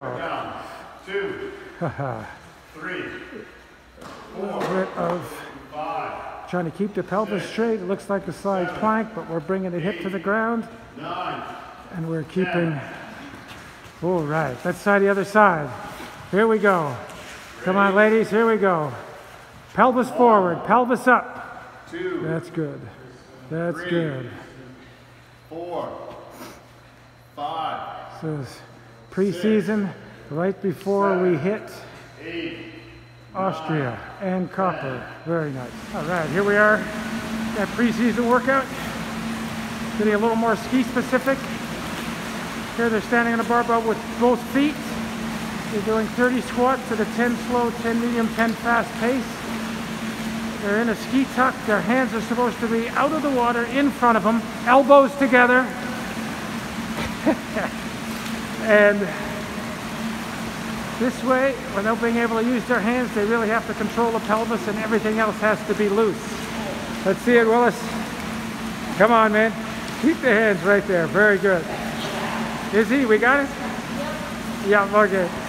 Down. Two, three, bit of trying to keep the pelvis straight. It looks like a side plank, but we're bringing the hip to the ground nine, and we're keeping. All right, let's try the other side. Here we go. Come on, ladies, here we go. Pelvis forward, pelvis up. two, That's good. That's Three. good. four, five, preseason, right before we hit Austria and Copper. Very nice. All right, here we are. That preseason workout. Getting a little more ski specific. Here they're standing on a barbell with both feet. They're doing 30 squats at a 10 slow, 10 medium, 10 fast pace. They're in a ski tuck. Their hands are supposed to be out of the water in front of them, elbows together. and this way, without being able to use their hands, they really have to control the pelvis and everything else has to be loose. Let's see it, Willis. Come on, man. Keep the hands right there. Very good. Izzy, we got it? Yeah, okay.